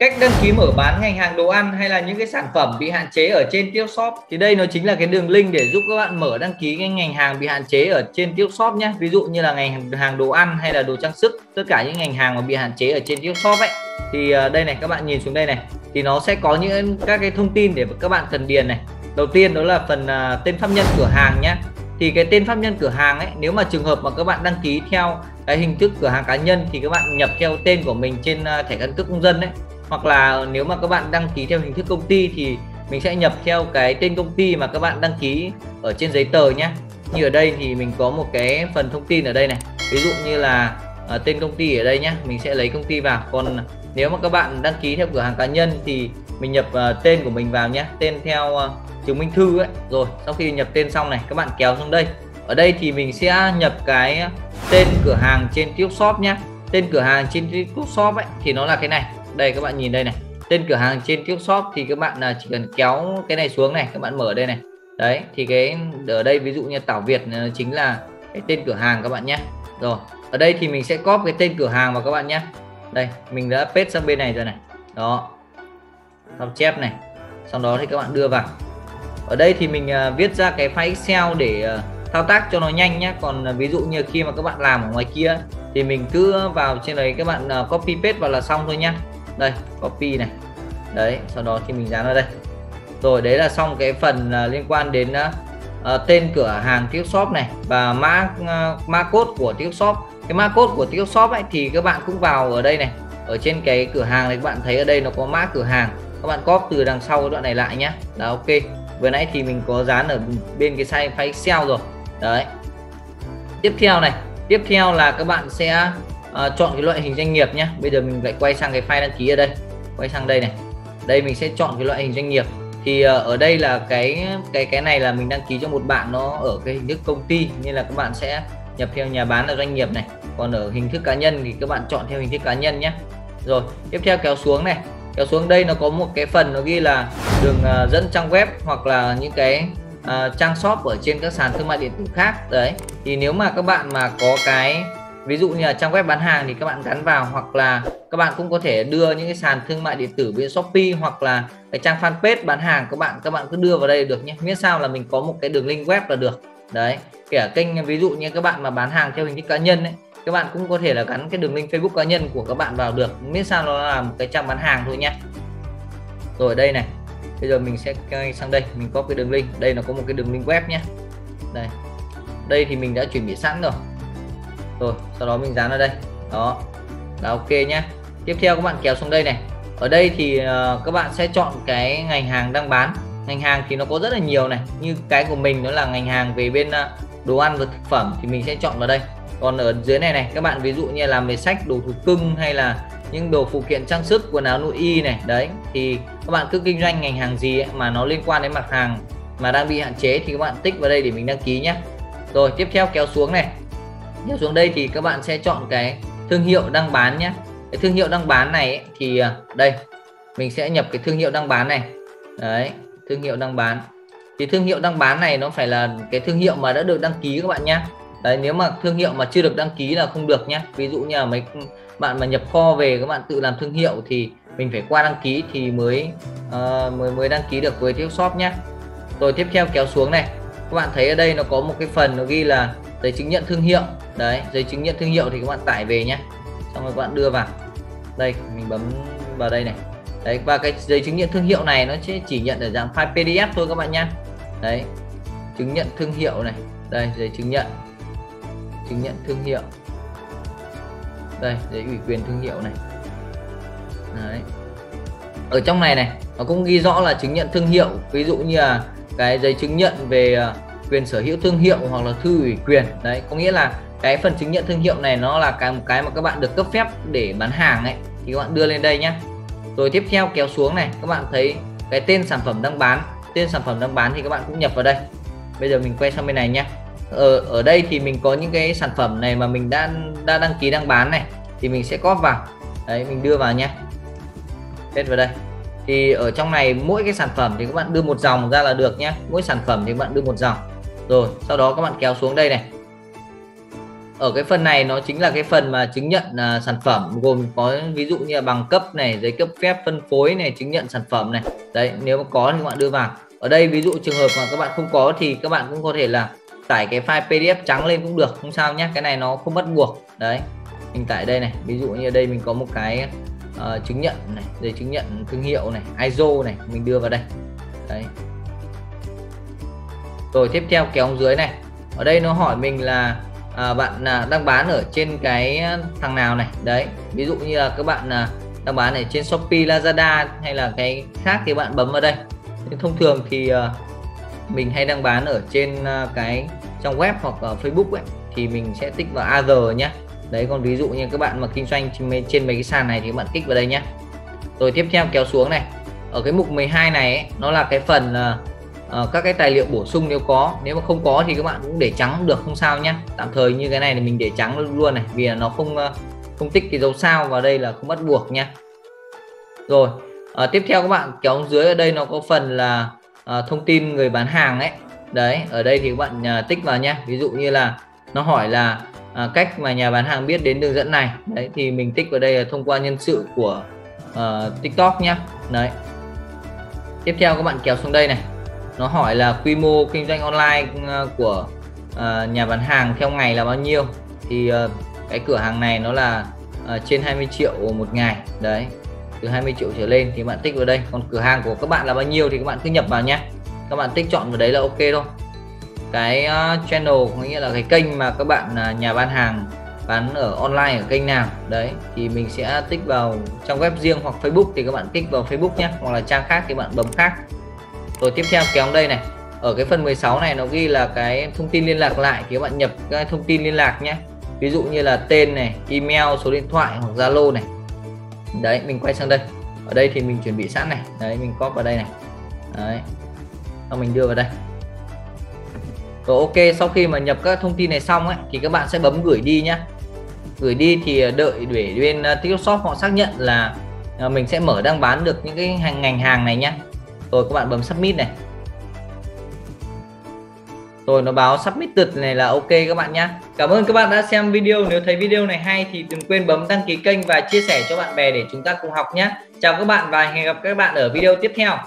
cách đăng ký mở bán ngành hàng đồ ăn hay là những cái sản phẩm bị hạn chế ở trên tiêu Shop? Thì đây nó chính là cái đường link để giúp các bạn mở đăng ký cái ngành hàng bị hạn chế ở trên tiêu Shop nhé ví dụ như là ngành hàng đồ ăn hay là đồ trang sức tất cả những ngành hàng mà bị hạn chế ở trên tiêu Shop ấy. Thì ờ, đây này các bạn nhìn xuống đây này. Thì nó sẽ có những các cái thông tin để các bạn cần điền này. Đầu tiên đó là phần uh, tên pháp nhân cửa hàng nhé thì cái tên pháp nhân cửa hàng ấy nếu mà trường hợp mà các bạn đăng ký theo cái hình thức cửa hàng cá nhân thì các bạn nhập theo tên của mình trên uh, thẻ căn cước công dân đấy hoặc là nếu mà các bạn đăng ký theo hình thức công ty thì mình sẽ nhập theo cái tên công ty mà các bạn đăng ký ở trên giấy tờ nhé như ở đây thì mình có một cái phần thông tin ở đây này. Ví dụ như là uh, tên công ty ở đây nhé mình sẽ lấy công ty vào. Còn nếu mà các bạn đăng ký theo cửa hàng cá nhân thì mình nhập uh, tên của mình vào nhé tên theo uh, chứng minh thư ấy. Rồi sau khi nhập tên xong này các bạn kéo xuống đây. Ở đây thì mình sẽ nhập cái tên cửa hàng trên TikTok Shop nhé tên cửa hàng trên TikTok Shop ấy thì nó là cái này đây, các bạn nhìn đây này. Tên cửa hàng trên TikTok Shop thì các bạn là chỉ cần kéo cái này xuống này, các bạn mở đây này. Đấy, thì cái, ở đây ví dụ như Tảo Việt à, chính là cái tên cửa hàng các bạn nhé. Rồi, ở đây thì mình sẽ copy cái tên cửa hàng vào các bạn nhé. Đây, mình đã paste sang bên này rồi này. Đó. Sao chép này. Sau đó thì các bạn đưa vào. Ở đây thì mình à, viết ra cái file Excel để à, thao tác cho nó nhanh nhé. Còn ví dụ như khi mà các bạn làm ở ngoài kia thì mình cứ vào trên đấy các bạn copy paste vào là xong thôi nhá đây copy này. Đấy sau đó thì mình dán vào đây. Rồi đấy là xong cái phần uh, liên quan đến uh, tên cửa hàng TikTok Shop này và mã uh, mã code của TikTok Shop. Cái mã code của TikTok Shop ấy thì các bạn cũng vào ở đây này. Ở trên cái cửa hàng này các bạn thấy ở đây nó có mã cửa hàng. Các bạn copy từ đằng sau cái đoạn này lại nhé là ok. Vừa nãy thì mình có dán ở bên cái size file Excel rồi. Đấy. Tiếp theo này. Tiếp theo là các bạn sẽ à, chọn cái loại hình doanh nghiệp nhé bây giờ mình lại quay sang cái file đăng ký ở đây. Quay sang đây này. Đây mình sẽ chọn cái loại hình doanh nghiệp. Thì à, ở đây là cái cái cái này là mình đăng ký cho một bạn nó ở cái hình thức công ty nên là các bạn sẽ nhập theo nhà bán là doanh nghiệp này. Còn ở hình thức cá nhân thì các bạn chọn theo hình thức cá nhân nhé rồi tiếp theo kéo xuống này. Kéo xuống đây nó có một cái phần nó ghi là đường uh, dẫn trang web hoặc là những cái uh, trang shop ở trên các sàn thương mại điện tử khác. Đấy. Thì nếu mà các bạn mà có cái ví dụ như là trang web bán hàng thì các bạn gắn vào, hoặc là các bạn cũng có thể đưa những cái sàn thương mại điện tử bên Shopee hoặc là cái trang fanpage bán hàng các bạn các bạn cứ đưa vào đây được nhé. Miễn sao là mình có một cái đường link web là được. Đấy, kể kênh, ví dụ như các bạn mà bán hàng theo hình thức cá nhân ấy, các bạn cũng có thể là gắn cái đường link Facebook cá nhân của các bạn vào được. Miễn sao nó là một cái trang bán hàng thôi nhé. Rồi, đây này. Bây giờ mình sẽ sang đây, mình có cái đường link. Đây nó có một cái đường link web nhé. Đây. Đây thì mình đã chuẩn bị sẵn rồi rồi sau đó mình dán ở đây. Đó. Là ok nhé tiếp theo các bạn kéo xuống đây này. Ở đây thì uh, các bạn sẽ chọn cái ngành hàng đang bán. Ngành hàng thì nó có rất là nhiều này. Như cái của mình nó là ngành hàng về bên uh, đồ ăn và thực phẩm thì mình sẽ chọn vào đây. Còn ở dưới này này các bạn ví dụ như làm về sách đồ thủ cưng hay là những đồ phụ kiện trang sức quần áo nội y này đấy thì các bạn cứ kinh doanh ngành hàng gì ấy, mà nó liên quan đến mặt hàng mà đang bị hạn chế thì các bạn tích vào đây để mình đăng ký nhé rồi tiếp theo kéo xuống này kéo xuống đây thì các bạn sẽ chọn cái thương hiệu đang bán nhé. Cái thương hiệu đang bán này ấy, thì à, đây mình sẽ nhập cái thương hiệu đang bán này. Đấy thương hiệu đang bán. Thì thương hiệu đang bán này nó phải là cái thương hiệu mà đã được đăng ký các bạn nhé. Đấy nếu mà thương hiệu mà chưa được đăng ký là không được nhé. Ví dụ như là mấy bạn mà nhập kho về các bạn tự làm thương hiệu thì mình phải qua đăng ký thì mới uh, mới mới đăng ký được với Thiếu Shop nhé. Rồi tiếp theo kéo xuống này. Các bạn thấy ở đây nó có một cái phần nó ghi là giấy chứng nhận thương hiệu. Đấy, giấy chứng nhận thương hiệu thì các bạn tải về nhé. Xong rồi các bạn đưa vào. Đây, mình bấm vào đây này. Đấy, và cái giấy chứng nhận thương hiệu này nó sẽ chỉ nhận ở dạng file PDF thôi các bạn nhé đấy, chứng nhận thương hiệu này. Đây, giấy chứng nhận. Chứng nhận thương hiệu. Đây, giấy ủy quyền thương hiệu này. Đấy. ở trong này này, nó cũng ghi rõ là chứng nhận thương hiệu. Ví dụ như là cái giấy chứng nhận về quyền sở hữu thương hiệu hoặc là thư ủy quyền. Đấy, có nghĩa là cái phần chứng nhận thương hiệu này nó là cái, một cái mà các bạn được cấp phép để bán hàng ấy. Thì các bạn đưa lên đây nhé rồi tiếp theo kéo xuống này, các bạn thấy cái tên sản phẩm đang bán. Tên sản phẩm đang bán thì các bạn cũng nhập vào đây. Bây giờ mình quay sang bên này nhé ở ờ, ở đây thì mình có những cái sản phẩm này mà mình đã đã đăng ký đang bán này, thì mình sẽ cóp vào. Đấy, mình đưa vào nhé hết vào đây. Thì ở trong này mỗi cái sản phẩm thì các bạn đưa một dòng ra là được nhé mỗi sản phẩm thì các bạn đưa một dòng rồi sau đó các bạn kéo xuống đây này. Ở cái phần này nó chính là cái phần mà chứng nhận uh, sản phẩm gồm có ví dụ như là bằng cấp này giấy cấp phép phân phối này chứng nhận sản phẩm này. Đấy nếu mà có thì các bạn đưa vào. Ở đây ví dụ trường hợp mà các bạn không có thì các bạn cũng có thể là tải cái file PDF trắng lên cũng được không sao nhé cái này nó không bắt buộc. Đấy mình tải đây này ví dụ như ở đây mình có một cái uh, chứng nhận này giấy chứng nhận thương hiệu này ISO này mình đưa vào đây. Đấy rồi tiếp theo kéo dưới này. Ở đây nó hỏi mình là à, bạn à, đang bán ở trên cái thằng nào này? Đấy ví dụ như là các bạn à, đang bán ở trên Shopee Lazada hay là cái khác thì bạn bấm vào đây. Nhưng thông thường thì à, mình hay đang bán ở trên à, cái trong web hoặc ở Facebook ấy thì mình sẽ tích vào other nhé đấy còn ví dụ như các bạn mà kinh doanh trên, trên mấy cái sàn này thì các bạn kích vào đây nhé rồi tiếp theo kéo xuống này. Ở cái mục 12 này ấy, nó là cái phần uh, Ờ, các cái tài liệu bổ sung nếu có. Nếu mà không có thì các bạn cũng để trắng được không sao nhé. Tạm thời như cái này thì mình để trắng luôn này vì là nó không uh, không tích cái dấu sao vào đây là không bắt buộc nha rồi à, tiếp theo các bạn kéo dưới ở đây nó có phần là à, thông tin người bán hàng ấy. Đấy ở đây thì các bạn à, tích vào nhé. Ví dụ như là nó hỏi là à, cách mà nhà bán hàng biết đến đường dẫn này. Đấy thì mình tích vào đây là thông qua nhân sự của à, TikTok nhá đấy. Tiếp theo các bạn kéo xuống đây này nó hỏi là quy mô kinh doanh online ờ, của uh, nhà bán hàng theo ngày là bao nhiêu? Thì uh, cái cửa hàng này nó là uh, trên 20 triệu một ngày. Đấy từ 20 triệu trở lên thì bạn tích vào đây. Còn cửa hàng của các bạn là bao nhiêu thì các bạn cứ nhập vào nhé. Các bạn tích chọn vào đấy là ok thôi. Cái uh, channel có nghĩa là cái kênh mà các bạn uh, nhà bán hàng bán ở online ở kênh nào. Đấy thì mình sẽ tích vào trong web riêng hoặc Facebook thì các bạn tích vào Facebook nhé. Hoặc là trang khác thì bạn bấm khác rồi tiếp theo, kéo đây này. Ở cái phần 16 này nó ghi là cái thông tin liên lạc lại thì các bạn nhập cái thông tin liên lạc nhé. Ví dụ như là tên này, email, số điện thoại hoặc Zalo này. Đấy, mình quay sang đây. Ở đây thì mình chuẩn bị sẵn này. Đấy, mình copy vào đây này. Đấy. Xong mình đưa vào đây. Rồi ok, sau khi mà nhập các thông tin này xong ấy, thì các bạn sẽ bấm gửi đi nhá. Gửi đi thì đợi để bên ờ, TikTok Shop họ xác nhận là ờ, mình sẽ mở đang bán được những cái hàng, ngành hàng này nhá rồi các bạn bấm submit này. Rồi nó báo submitted này là ok các bạn nhé Cảm ơn các bạn đã xem video. Nếu thấy video này hay thì đừng quên bấm đăng ký kênh và chia sẻ cho bạn bè để chúng ta cùng học nhé Chào các bạn và hẹn gặp các bạn ở video tiếp theo.